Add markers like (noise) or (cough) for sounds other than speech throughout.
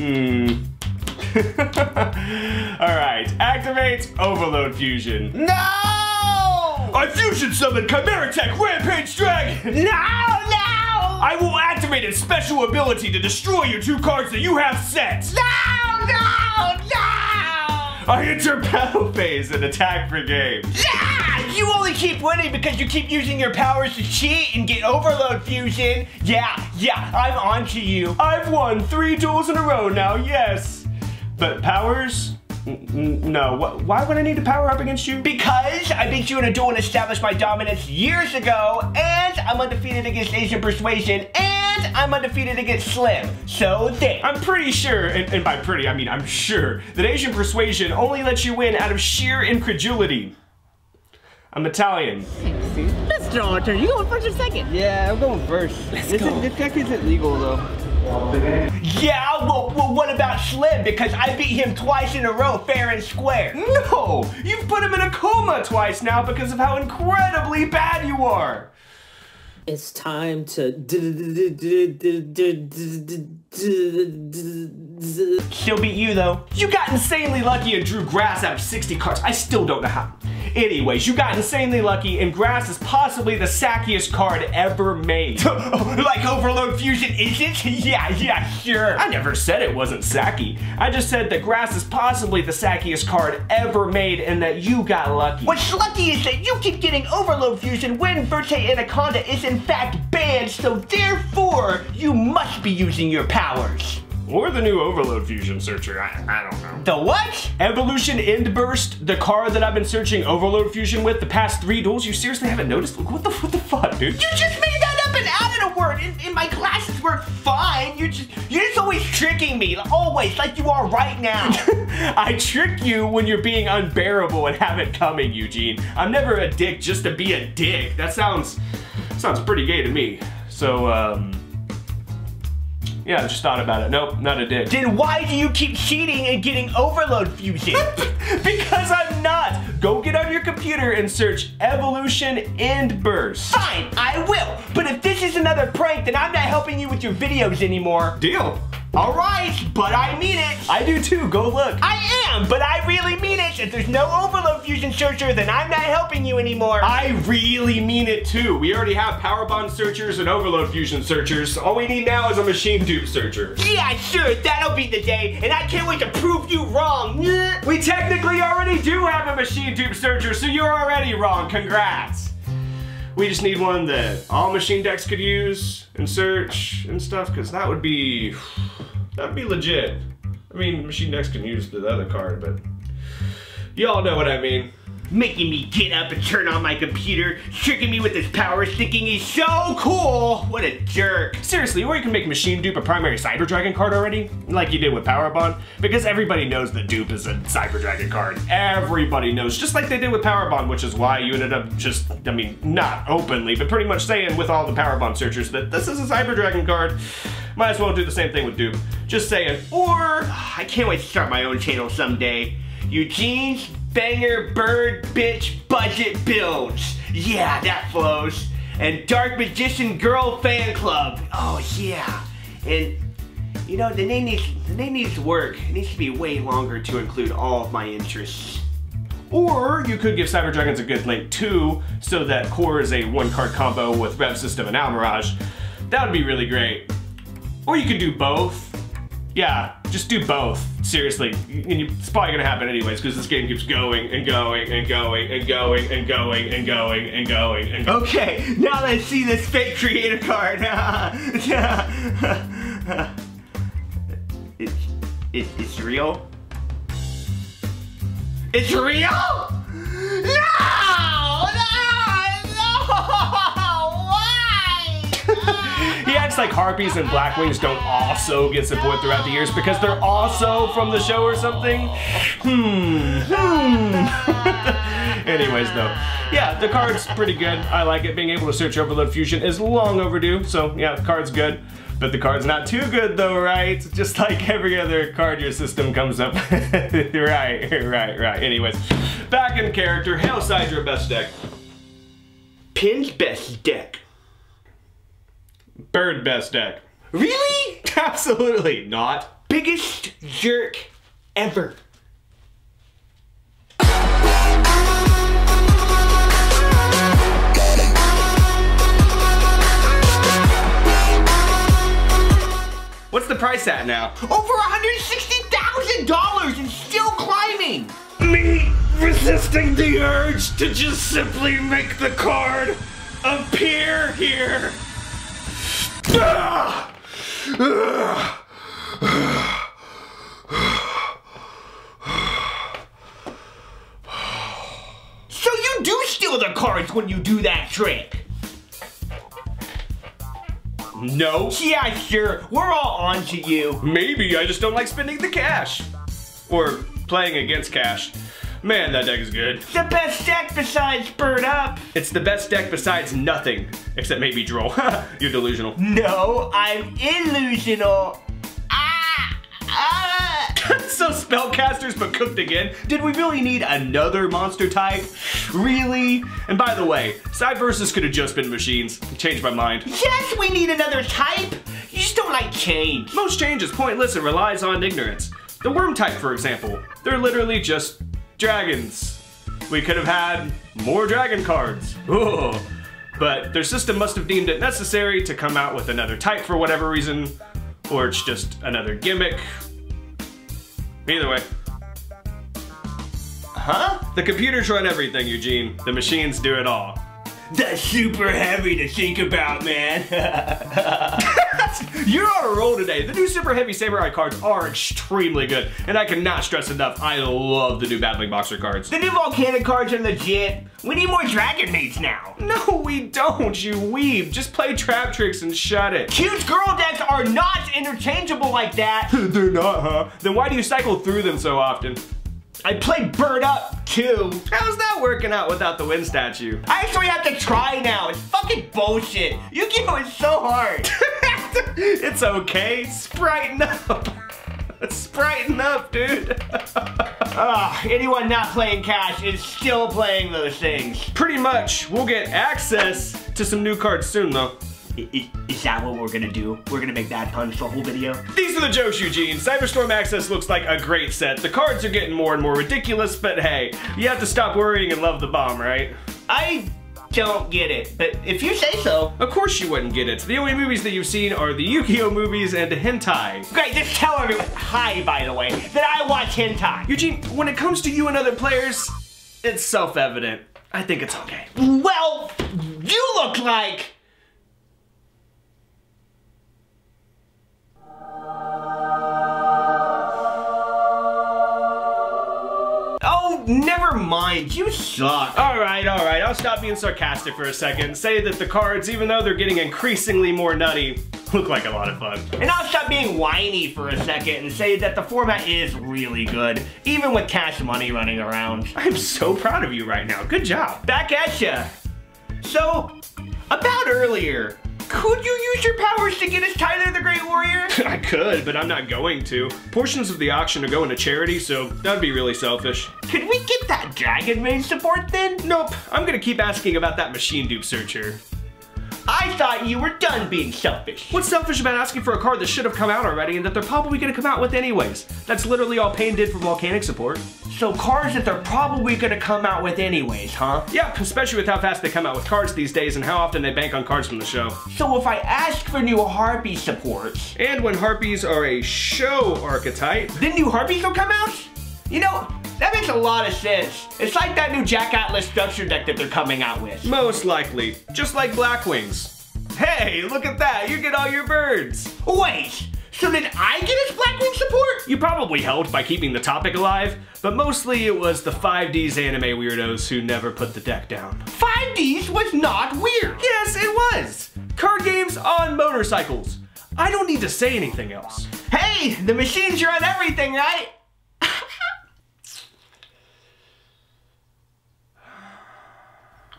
Hmm. (laughs) Alright, activate Overload Fusion. No! I fusion summon Chimera Tech Rampage Dragon! No, no! I will activate its special ability to destroy your two cards that you have set! No, no, no! I enter battle (laughs) phase and attack for game. You only keep winning because you keep using your powers to cheat and get overload fusion. Yeah, yeah, I'm on to you. I've won three duels in a row now, yes. But powers? No, why would I need to power up against you? Because I beat you in a duel and established my dominance years ago, and I'm undefeated against Asian Persuasion, and I'm undefeated against Slim. So there. I'm pretty sure, and, and by pretty, I mean I'm sure, that Asian Persuasion only lets you win out of sheer incredulity. I'm Italian. Let's draw Mr. Archer, you going first or second? Yeah, I'm going first. Let's this, go. Is, this deck isn't legal though. Yeah, well, well, what about Slim? Because I beat him twice in a row, fair and square. No! You've put him in a coma twice now because of how incredibly bad you are! It's time to. Still beat you though. You got insanely lucky and drew grass out of 60 cards. I still don't know how. Anyways, you got insanely lucky and grass is possibly the sackiest card ever made. (laughs) like Overload Fusion isn't? (laughs) yeah, yeah, sure. I never said it wasn't sacky. I just said that grass is possibly the sackiest card ever made and that you got lucky. What's lucky is that you keep getting Overload Fusion when Verte Anaconda is in fact banned, so therefore you must be using your powers. Or the new Overload Fusion Searcher, I, I don't know. The what? Evolution End Burst, the card that I've been searching Overload Fusion with the past three duels, you seriously haven't noticed? What the, what the fuck, dude? You just made that up and added a word, and, and my classes were fine. You just, you're just always tricking me, like, always, like you are right now. (laughs) I trick you when you're being unbearable and have it coming, Eugene. I'm never a dick just to be a dick. That sounds sounds pretty gay to me. So, um, yeah, I just thought about it. Nope, not a dick. then why do you keep cheating and getting Overload Fusion? (laughs) because I'm not. Go get on your computer and search Evolution End Burst. Fine, I will. But if this is another prank, then I'm not helping you with your videos anymore. Deal. All right, but I mean it. I do too. Go look. I am, but I really mean it. If there's no Overload Fusion Searcher, then I'm not helping you anymore. I really mean it too. We already have Power Bond searchers and Overload Fusion searchers. All we need now is a machine dupe searcher. yeah, sure, that'll be the day, and I can't wait to prove you wrong. We technically already do have a machine dupe searcher, so you're already wrong. Congrats. We just need one that all machine decks could use and search and stuff, because that would be that'd be legit. I mean, machine decks can use the other card, but y'all know what I mean. Making me get up and turn on my computer, tricking me with his power thinking he's so cool. What a jerk. Seriously, or you can make machine dupe a primary Cyber Dragon card already, like you did with Power Bond, because everybody knows that dupe is a Cyber Dragon card. Everybody knows, just like they did with Power Bond, which is why you ended up just, I mean, not openly, but pretty much saying with all the Power Bond searchers that this is a Cyber Dragon card. Might as well do the same thing with dupe. Just saying. Or, I can't wait to start my own channel someday. Eugene's Banger Bird Bitch Budget Builds. Yeah, that flows. And Dark Magician Girl Fan Club. Oh yeah. And you know the name needs the name needs to work. It needs to be way longer to include all of my interests. Or you could give Cyber Dragons a good link too, so that Core is a one card combo with Rev System and Almiraj. That would be really great. Or you could do both. Yeah, just do both. Seriously, it's probably gonna happen anyways because this game keeps going and going and going and going and going and going and going and going. Okay, now let's see this fake creator card. (laughs) it's, it, it's real? It's real? Like Harpies and Blackwings don't also get support throughout the years because they're also from the show or something. Hmm. Hmm. (laughs) Anyways, though, yeah, the card's pretty good. I like it. Being able to search Overload Fusion is long overdue, so yeah, the card's good. But the card's not too good though, right? (laughs) Just like every other card your system comes up. (laughs) right, right, right. Anyways, back in character, Hail Sidra best deck. Pin's best deck. Bird best deck. Really? (laughs) Absolutely not. biggest jerk ever. What's the price at now? Over $160,000 and still climbing. Me resisting the urge to just simply make the card appear here. So you do steal the cards when you do that trick. No. Yeah, sure. We're all on to you. Maybe I just don't like spending the cash. Or playing against cash. Man, that deck is good. It's the best deck besides Bird Up. It's the best deck besides nothing, except maybe Droll. (laughs) You're delusional. No, I'm illusional. Ah! Ah! (laughs) so spellcasters but cooked again? Did we really need another monster type? Really? And by the way, Cyberse could have just been machines. Changed my mind. Yes, we need another type. You just don't like change. Most change is pointless and relies on ignorance. The Wyrm type, for example, they're literally just dragons. We could have had more dragon cards. Ooh. But their system must have deemed it necessary to come out with another type for whatever reason, or it's just another gimmick. Either way. Huh? The computers run everything, Eugene. The machines do it all. That's super heavy to think about, man. (laughs) (laughs) You're on a roll today. The new Super Heavy Samurai cards are extremely good, and I cannot stress enough, I love the new Battling Boxer cards. the new volcanic cards are legit. We need more Dragon Maids now. No, we don't, you weeb. Just play Traptrix and shut it. Cute girl decks are not interchangeable like that. (laughs) They're not, huh? Then why do you cycle through them so often? I play Bird Up too. How's that working out without the wind statue? I actually have to try now. It's fucking bullshit. Yu-Gi-Oh is so hard. (laughs) (laughs) it's okay. Sprighten up. (laughs) Sprighten up, dude. (laughs) Ah, anyone not playing cash is still playing those things. Pretty much. We'll get access to some new cards soon, though. Is that what we're gonna do? We're gonna make that punch the whole video? These are the jokes, Eugene. Cyberstorm Access looks like a great set. The cards are getting more and more ridiculous, but hey, you have to stop worrying and love the bomb, right? I don't get it, but if you say so. Of course you wouldn't get it. The only movies that you've seen are the Yu-Gi-Oh movies and the hentai. Great, just tell everyone, hi by the way, that I watch hentai. Eugene, when it comes to you and other players, it's self-evident. I think it's okay. Well, you look like... never mind. You suck. All right, all right. I'll stop being sarcastic for a second. Say that the cards, even though they're getting increasingly more nutty, (laughs) look like a lot of fun. And I'll stop being whiny for a second and say that the format is really good, even with cash money running around. I'm so proud of you right now. Good job. Back at ya. So, about earlier, could you use your powers to get us Tyler the Great Warrior? (laughs) I could, but I'm not going to. Portions of the auction are going to charity, so that'd be really selfish. Could we get that Dragon Maid support then? Nope, I'm gonna keep asking about that machine dupe searcher. I thought you were done being selfish. What's selfish about asking for a card that should have come out already and that they're probably gonna come out with anyways? That's literally all Payne did for volcanic support. So cards that they're probably gonna come out with anyways, huh? Yeah, especially with how fast they come out with cards these days and how often they bank on cards from the show. So if I ask for new Harpy supports, And when Harpies are a show archetype, then new Harpies will come out? You know, that makes a lot of sense. It's like that new Jack Atlas structure deck that they're coming out with. most likely, just like Blackwings. Hey, look at that, you get all your birds. Wait, so did I get his Blackwing support? You probably helped by keeping the topic alive, but mostly it was the 5Ds anime weirdos who never put the deck down. 5Ds was not weird. Yes, it was! Card games on motorcycles. I don't need to say anything else. Hey, the machines are on everything, right? I think I got you.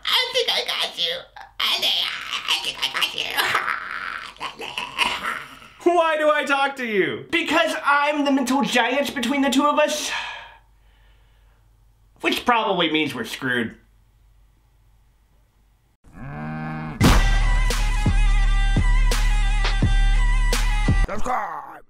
I think I think I got you. (laughs) Why do I talk to you? Because I'm the mental giant between the two of us. Which probably means we're screwed. Subscribe.